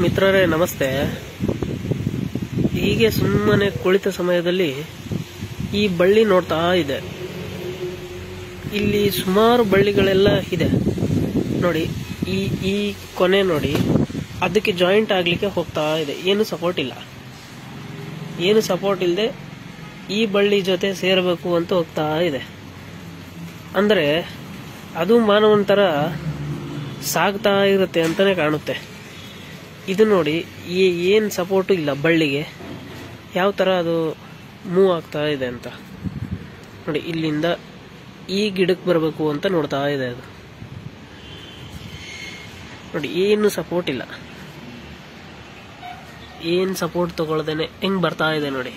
ಮಿತ್ರರೇ, ನಮಸ್ತೆ. ಹೀಗೆ ಸುಮ್ಮನೆ ಕುಳಿತ ಸಮಯದಲ್ಲಿ ಈ ಬಳ್ಳಿ ನೋಡ್ತಾ ಇದೆ. ಇಲ್ಲಿ ಸುಮಾರು ಬಳ್ಳಿಗಳೆಲ್ಲ ಇದೆ. ನೋಡಿ, ಈ ಈ ಕೊನೆ ನೋಡಿ. ಅದಕ್ಕೆ ಜಾಯಿಂಟ್ ಆಗ್ಲಿಕ್ಕೆ ಹೋಗ್ತಾ ಇದೆ. ಏನು ಸಪೋರ್ಟ್ ಇಲ್ಲ. ಏನು ಸಪೋರ್ಟ್ ಇಲ್ಲದೆ ಈ ಬಳ್ಳಿ ಜೊತೆ ಸೇರಬೇಕು ಅಂತ ಹೋಗ್ತಾ ಇದೆ. ಅಂದರೆ ಅದು ಮಾನವನ ಥರ ಸಾಗ್ತಾ ಇರುತ್ತೆ ಅಂತಲೇ ಕಾಣುತ್ತೆ. ಇದು ನೋಡಿ ಏನು ಸಪೋರ್ಟು ಇಲ್ಲ ಬಳ್ಳಿಗೆ. ಯಾವ ಥರ ಅದು ಮೂವ್ ಆಗ್ತಾ ಇದೆ ಅಂತ. ನೋಡಿ, ಇಲ್ಲಿಂದ ಈ ಗಿಡಕ್ಕೆ ಬರಬೇಕು ಅಂತ ನೋಡ್ತಾ ಇದೆ ಅದು. ನೋಡಿ, ಏನು ಸಪೋರ್ಟ್ ಇಲ್ಲ. ಏನು ಸಪೋರ್ಟ್ ತಗೊಳ್ದೇನೆ, ಹೆಂಗ್ ಬರ್ತಾ ಇದೆ ನೋಡಿ.